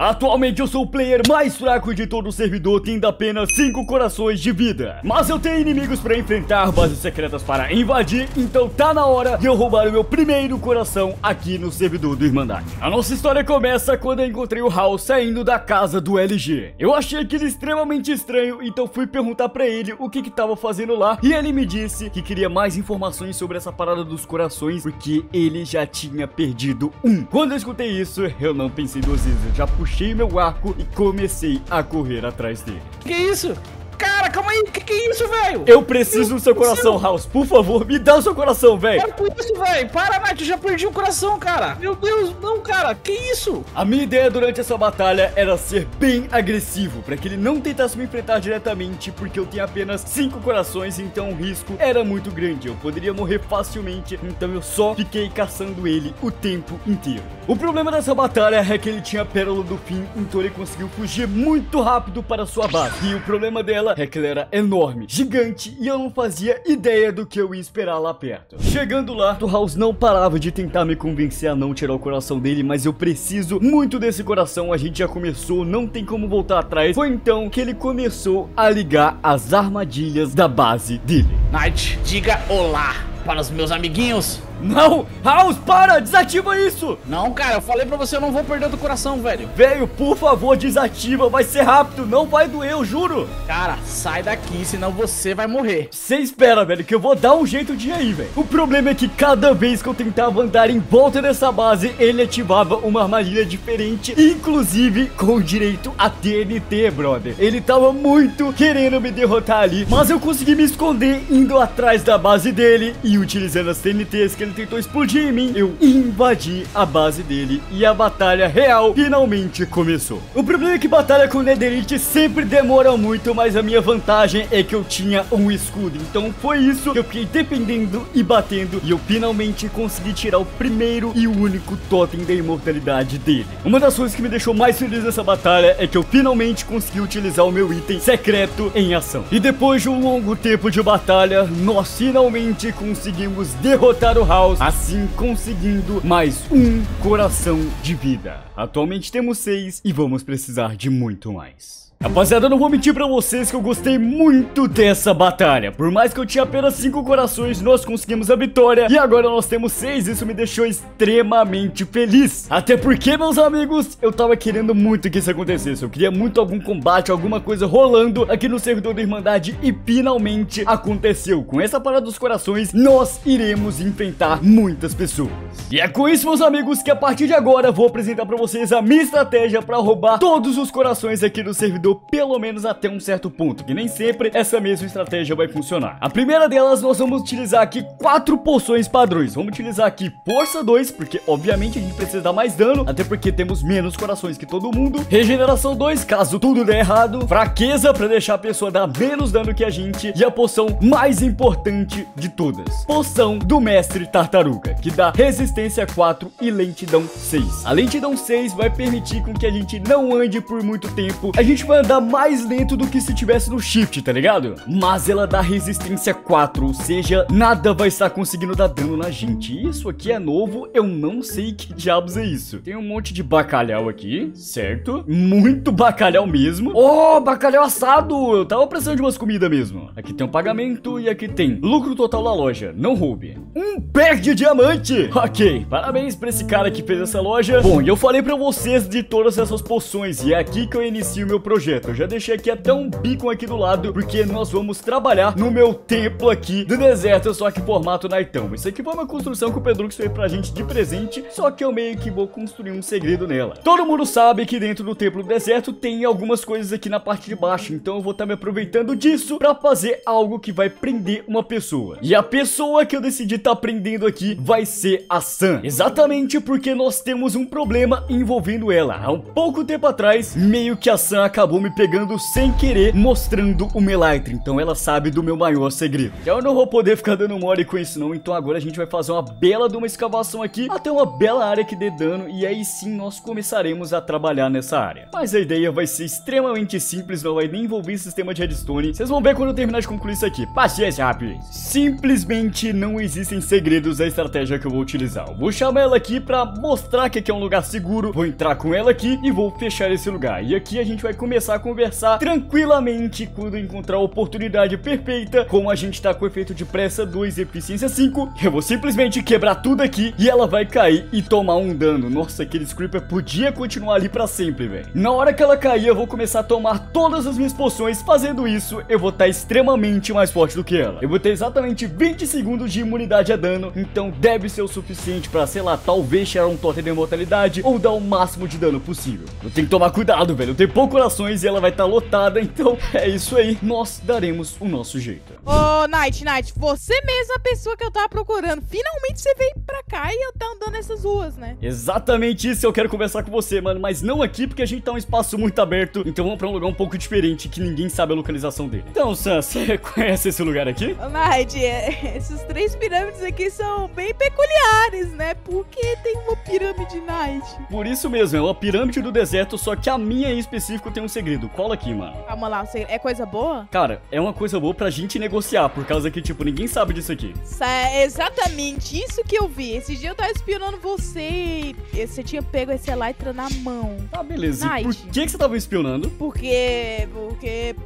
Atualmente eu sou o player mais fraco de todo o servidor, tendo apenas 5 corações de vida. Mas eu tenho inimigos para enfrentar, bases secretas para invadir, então tá na hora de eu roubar o meu primeiro coração aqui no servidor do Irmandade. A nossa história começa quando eu encontrei o Hal saindo da casa do LG. Eu achei aquilo extremamente estranho, então fui perguntar para ele o que que tava fazendo lá, e ele me disse que queria mais informações sobre essa parada dos corações, porque ele já tinha perdido um. Quando eu escutei isso, eu não pensei duas vezes, eu já puxei puxei meu arco e comecei a correr atrás dele. Que isso? Cara, calma aí, que que é isso, velho? Eu preciso do seu coração, House. Por favor, me dá o seu coração, velho. Para com isso, velho. Para, Nath, eu já perdi o coração, cara. Meu Deus, não, cara. Que isso? A minha ideia durante essa batalha era ser bem agressivo, para que ele não tentasse me enfrentar diretamente, porque eu tenho apenas cinco corações, então o risco era muito grande. Eu poderia morrer facilmente, então eu só fiquei caçando ele o tempo inteiro. O problema dessa batalha é que ele tinha a pérola do fim, então ele conseguiu fugir muito rápido para sua base. E o problema dela é que ela era enorme, gigante e eu não fazia ideia do que eu ia esperar lá perto. Chegando lá, o House não parava de tentar me convencer a não tirar o coração dele, mas eu preciso muito desse coração, a gente já começou, não tem como voltar atrás. Foi então que ele começou a ligar as armadilhas da base dele. Night, diga olá para os meus amiguinhos. Não! House, para! Desativa isso! Não, cara, eu falei pra você, eu não vou perder do coração, velho. Velho, por favor, desativa. Vai ser rápido, não vai doer, eu juro. Cara, sai daqui, senão você vai morrer. Você espera, velho, que eu vou dar um jeito de ir aí, velho. O problema é que cada vez que eu tentava andar em volta dessa base, ele ativava uma armadilha diferente, inclusive com direito a TNT, brother. Ele tava muito querendo me derrotar ali, mas eu consegui me esconder indo atrás da base dele e utilizando as TNTs que ele ele tentou explodir em mim, eu invadi a base dele e a batalha real finalmente começou. O problema é que batalha com Netherite sempre demora muito, mas a minha vantagem é que eu tinha um escudo. Então foi isso que eu fiquei dependendo e batendo e eu finalmente consegui tirar o primeiro e único totem da imortalidade dele. Uma das coisas que me deixou mais feliz nessa batalha é que eu finalmente consegui utilizar o meu item secreto em ação. E depois de um longo tempo de batalha, nós finalmente conseguimos derrotar o House assim conseguindo mais um coração de vida. Atualmente temos seis e vamos precisar de muito mais. Rapaziada, eu não vou mentir pra vocês que eu gostei muito dessa batalha. Por mais que eu tinha apenas 5 corações, nós conseguimos a vitória. E agora nós temos 6, isso me deixou extremamente feliz. Até porque, meus amigos, eu tava querendo muito que isso acontecesse. Eu queria muito algum combate, alguma coisa rolando aqui no servidor da Irmandade. E finalmente aconteceu. Com essa parada dos corações, nós iremos enfrentar muitas pessoas. E é com isso, meus amigos, que a partir de agora vou apresentar pra vocês a minha estratégia pra roubar todos os corações aqui do servidor pelo menos até um certo ponto, que nem sempre essa mesma estratégia vai funcionar. A primeira delas, nós vamos utilizar aqui quatro poções padrões. Vamos utilizar aqui Força 2, porque obviamente a gente precisa dar mais dano, até porque temos menos corações que todo mundo. Regeneração 2, caso tudo der errado. Fraqueza, para deixar a pessoa dar menos dano que a gente. E a poção mais importante de todas, Poção do Mestre Tartaruga, que dá resistência 4 e lentidão 6. A lentidão 6 vai permitir com que a gente não ande por muito tempo. A gente vai andar mais lento do que se tivesse no shift, tá ligado? Mas ela dá resistência 4, ou seja, nada vai estar conseguindo dar dano na gente. Isso aqui é novo, eu não sei que diabos é isso. Tem um monte de bacalhau aqui, certo? Muito bacalhau mesmo. Oh, bacalhau assado! Eu tava precisando de umas comidas mesmo. Aqui tem um pagamento e aqui tem lucro total da loja, não roube. Um pé de diamante! Ok, parabéns pra esse cara que fez essa loja. Bom, eu falei pra vocês de todas essas poções e é aqui que eu inicio meu projeto projeto. Eu já deixei aqui até um beacon aqui do lado, porque nós vamos trabalhar no meu templo aqui do deserto, só que formato Naitão. Isso aqui foi uma construção que o Pedrux fez pra gente de presente, só que eu meio que vou construir um segredo nela. Todo mundo sabe que dentro do templo do deserto tem algumas coisas aqui na parte de baixo, então eu vou estar tá me aproveitando disso pra fazer algo que vai prender uma pessoa. E a pessoa que eu decidi estar tá prendendo aqui vai ser a Sam. Exatamente porque nós temos um problema envolvendo ela. Há um pouco tempo atrás, meio que a Sam acabou acabou me pegando sem querer, mostrando o Melitre. Então ela sabe do meu maior segredo. Eu não vou poder ficar dando mole com isso não, então agora a gente vai fazer uma bela de uma escavação aqui, até uma bela área que dê dano, e aí sim nós começaremos a trabalhar nessa área. Mas a ideia vai ser extremamente simples, não vai nem envolver sistema de redstone. Vocês vão ver quando eu terminar de concluir isso aqui. Paciência, rápido. Simplesmente não existem segredos da estratégia que eu vou utilizar. Eu vou chamar ela aqui pra mostrar que aqui é um lugar seguro, vou entrar com ela aqui e vou fechar esse lugar. E aqui a gente vai começar a conversar tranquilamente quando encontrar a oportunidade perfeita, como a gente tá com efeito de pressa 2 eficiência 5. Eu vou simplesmente quebrar tudo aqui e ela vai cair e tomar um dano. Nossa, aquele Creeper podia continuar ali pra sempre, velho. Na hora que ela cair, eu vou começar a tomar todas as minhas poções. Fazendo isso, eu vou estar tá extremamente mais forte do que ela. Eu vou ter exatamente 20 segundos de imunidade a dano, então deve ser o suficiente pra, sei lá, talvez tirar um totem de imortalidade ou dar o máximo de dano possível. Eu tenho que tomar cuidado, velho. Eu tenho poucos corações e ela vai estar tá lotada, então é isso aí. Nós daremos o nosso jeito. Ô, Night, Night, você mesma a pessoa que eu tava procurando. Finalmente você veio pra cá e eu tá andando nessas ruas, né? Exatamente isso eu quero conversar com você, mano. Mas não aqui, porque a gente tá um espaço muito aberto. Então vamos pra um lugar um pouco diferente, que ninguém sabe a localização dele. Então, Sam, você conhece esse lugar aqui? Ô, Night, é, esses três pirâmides aqui são bem peculiares, né? Porque tem uma pirâmide Night. Por isso mesmo, é uma pirâmide do deserto, só que a minha em específico tem um segredo. Cola aqui, mano. Calma lá, é coisa boa? Cara, é uma coisa boa pra gente negociar, por causa que, tipo, ninguém sabe disso aqui. É exatamente isso que eu vi. Esse dia eu tava espionando você e você tinha pego esse Elytra na mão. Tá, beleza. Night. Por que, que você tava espionando? Porque. Porque.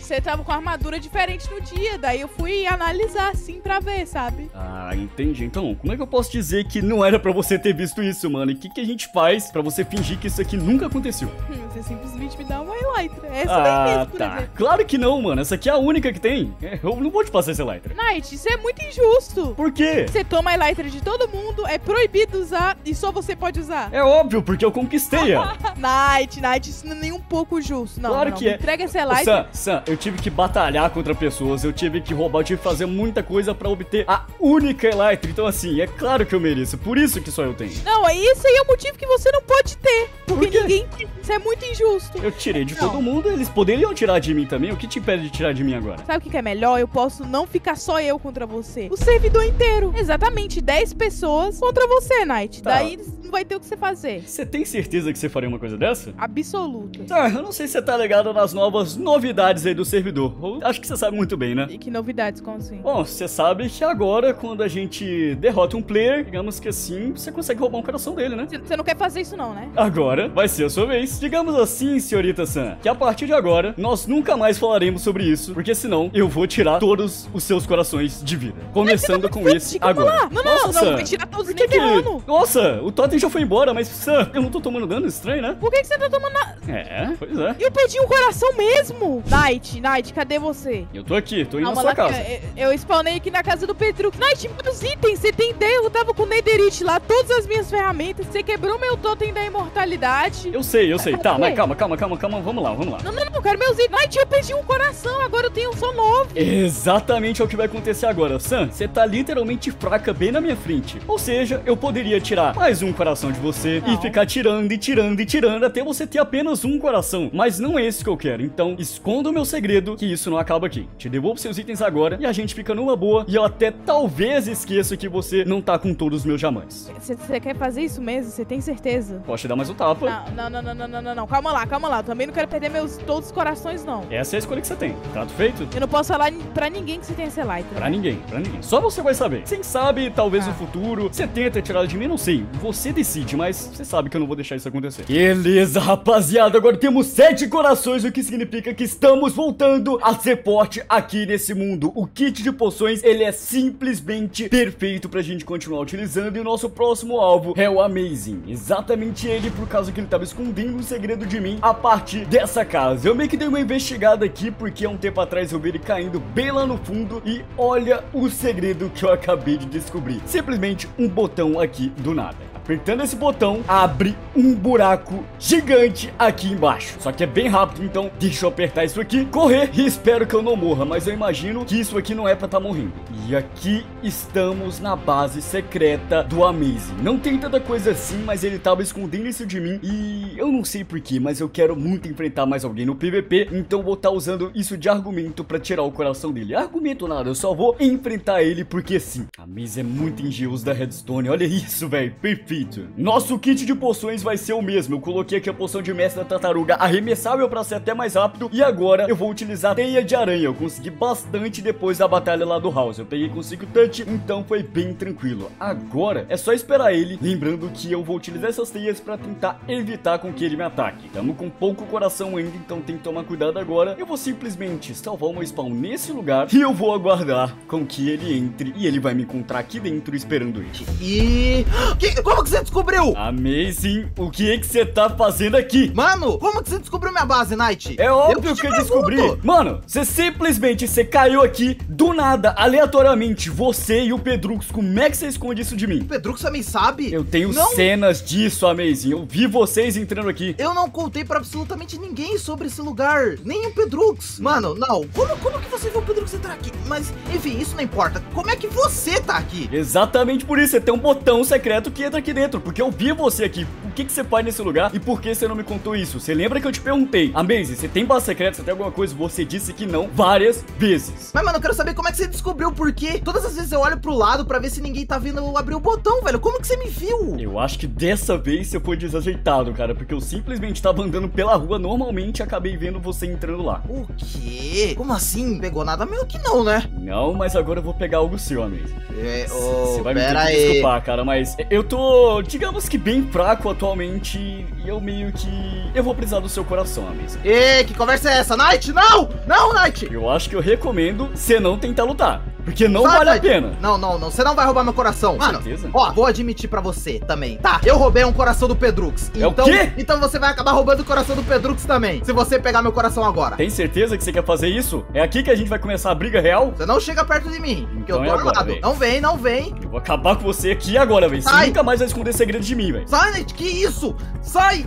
Você tava com armadura diferente no dia. Daí eu fui analisar assim pra ver, sabe? Ah, entendi. Então, como é que eu posso dizer que não era pra você ter visto isso, mano? E o que, que a gente faz pra você fingir que isso aqui nunca aconteceu? Hum, você simplesmente me dá uma Elytra. Essa ah, daí mesmo, por tá. exemplo. Claro que não, mano. Essa aqui é a única que tem. Eu não vou te passar essa Elytra. Night, isso é muito injusto. Por quê? Você toma a Elytra de todo mundo, é proibido usar e só você pode usar. É óbvio, porque eu conquistei ela. Night, Night, isso não é nem um pouco justo. Não, claro não, que é. Entrega essa Elytra. Sam, Sam, eu tive que batalhar contra pessoas, eu tive que roubar, eu tive que fazer muita coisa pra obter a única Elytra. Então, assim, é claro que eu mereço. Por isso que só eu tenho. Não, é isso aí é o motivo que você não pode ter. Porque Por ninguém. Isso é muito injusto. Eu tirei de não. todo mundo, eles poderiam tirar de mim também. O que te impede de tirar de mim agora? Sabe o que é melhor? Eu posso não ficar só eu contra você. O servidor inteiro. Exatamente, 10 pessoas contra você, Knight. Tá. Daí não vai ter o que você fazer. Você tem certeza que você faria uma coisa dessa? Absoluta. Tá, eu não sei se você tá ligado nas novas novidades aí do servidor. Acho que você sabe muito bem, né? E que novidades, como assim? Bom, você sabe que agora, quando a gente derrota um player, digamos que assim, você consegue roubar um coração dele, né? Você não quer fazer isso não, né? Agora vai ser a sua vez. Digamos assim, senhorita Sam, que a partir de agora, nós nunca mais falaremos sobre isso, porque senão eu vou tirar todos os seus corações de vida. Começando com esse agora. Não, não, Nossa, não, não, vai tirar todos nem que... Nossa, o Totem já foi embora, mas Sam, eu não tô tomando dano, estranho, né? Por que, que você tá tomando na... É, pois é. Eu perdi um coração mesmo. Night, Night, cadê você? Eu tô aqui, tô indo Calma, na sua casa. Eu, eu spawnei aqui na casa do Petrux. Night, meus itens, você tem ideia? Eu tava com o Netherite lá, todas as minhas ferramentas. Você quebrou meu totem da imortalidade. Eu sei, eu sei. Tá, mas calma, calma, calma, calma. Vamos lá, vamos lá. Não, não, não, eu quero meus itens. Night, eu perdi um coração, agora eu tenho só nove. Exatamente é o que vai acontecer agora. Sam, você tá literalmente fraca bem na minha frente. Ou seja, eu poderia tirar mais um coração de você não. e ficar tirando e tirando e tirando até você ter apenas um coração. Mas não é esse que eu quero. Então, esconda o meu segredo que isso não acaba aqui. Te devolvo seus itens agora e a gente fica numa boa. E eu até talvez esqueça que você não tá com todos os meus diamantes. Você quer fazer isso mesmo? Você tem certeza? Posso te dar mais um tapa. Não, não, não, não, não, não, não. Calma lá, calma lá. Eu também não quero perder meus todos os corações, não. Essa é a escolha que você tem. Trato feito? Eu não posso falar pra ninguém que você tem essa light. Pra ninguém, pra ninguém. Só você vai saber. Quem sabe, talvez ah. no futuro, você tenta tirar de mim, não sei. Você mas você sabe que eu não vou deixar isso acontecer. Beleza, rapaziada. Agora temos sete corações, o que significa que estamos voltando a ser forte aqui nesse mundo. O kit de poções, ele é simplesmente perfeito pra gente continuar utilizando. E o nosso próximo alvo é o Amazing. Exatamente ele, por causa que ele tava escondendo um segredo de mim a partir dessa casa. Eu meio que dei uma investigada aqui, porque há um tempo atrás eu vi ele caindo bem lá no fundo. E olha o segredo que eu acabei de descobrir. Simplesmente um botão aqui do nada Apertando esse botão, abre um buraco gigante aqui embaixo. Só que é bem rápido, então deixa eu apertar isso aqui, correr e espero que eu não morra. Mas eu imagino que isso aqui não é pra estar tá morrendo. E aqui estamos na base secreta do Amazing. Não tem tanta coisa assim, mas ele tava escondendo isso de mim. E eu não sei porquê, mas eu quero muito enfrentar mais alguém no PVP. Então vou estar tá usando isso de argumento pra tirar o coração dele. Argumento nada, eu só vou enfrentar ele porque sim. A mesa é muito engenhoso da Redstone. Olha isso, velho. Perfeito. Nosso kit de poções vai ser o mesmo. Eu coloquei aqui a poção de mestre da tartaruga arremessável pra ser até mais rápido. E agora eu vou utilizar teia de aranha. Eu consegui bastante depois da batalha lá do House. Eu peguei com 5 touch, então foi bem tranquilo. Agora é só esperar ele. Lembrando que eu vou utilizar essas teias pra tentar evitar com que ele me ataque. Tamo com pouco coração ainda, então tem que tomar cuidado agora. Eu vou simplesmente salvar uma spawn nesse lugar e eu vou aguardar com que ele entre e ele vai me encontrar aqui dentro esperando ele. E... Que, como que você descobriu? Amazing, o que é que você tá fazendo aqui? Mano, como que você descobriu minha base, Night? É óbvio eu que eu descobri. Mano, você simplesmente, você caiu aqui do nada, aleatoriamente, você e o Pedrux, como é que você esconde isso de mim? O Pedrux também sabe? Eu tenho não... cenas disso, Amazing, eu vi vocês entrando aqui. Eu não contei pra absolutamente ninguém sobre esse lugar, nem o Pedrux. Mano, não, como, como que você viu o Pedrux entrar aqui? Mas, enfim, isso não importa. Como é que você tá aqui? Exatamente por isso, você tem um botão secreto que entra aqui dentro, porque eu vi você aqui. O que, que você faz nesse lugar e por que você não me contou isso? Você lembra que eu te perguntei, Amazing, você tem base secreta, você tem alguma coisa? Você disse que não várias vezes. Mas, mano, eu quero saber como é que você descobriu por quê. Todas as vezes eu olho pro lado pra ver se ninguém tá vendo eu abrir o botão, velho. Como que você me viu? Eu acho que dessa vez você foi desajeitado, cara, porque eu simplesmente tava andando pela rua normalmente e acabei vendo você entrando lá. O quê? Como assim? Pegou nada meu que não, né? Não, mas agora eu vou pegar algo seu. É, oh, você vai me desculpar, cara, mas eu tô, digamos que bem fraco atualmente e eu meio que... Eu vou precisar do seu coração, amigo. Ei, que conversa é essa? Knight, não! Não, Knight! Eu acho que eu recomendo você não tentar lutar. Porque não Sai, vale a pena. Não, não, não. Você não vai roubar meu coração. Mano, certeza? ó, vou admitir pra você também. Tá, eu roubei um coração do Pedrux. É então, o quê? então você vai acabar roubando o coração do Pedrux também. Se você pegar meu coração agora. Tem certeza que você quer fazer isso? É aqui que a gente vai começar a briga real? Você não chega perto de mim. Porque então eu tô é agora, armado. Véio. Não vem, não vem. Eu vou acabar com você aqui agora, velho. Você nunca mais vai esconder segredo de mim, velho. Sai, que isso? Sai!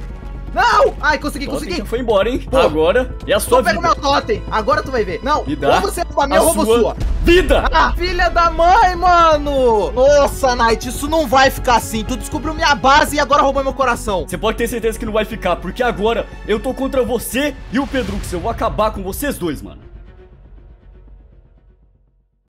Não! Ai, consegui, totem consegui. foi embora, hein? Pô, Agora é a sua vida. Pega o meu totem. Agora tu vai ver. Não, Me dá ou você rouba minha ou rouba sua. sua. Vida! Ah, filha da mãe, mano! Nossa, Night, isso não vai ficar assim. Tu descobriu minha base e agora roubou meu coração. Você pode ter certeza que não vai ficar, porque agora eu tô contra você e o Pedro, que eu vou acabar com vocês dois, mano.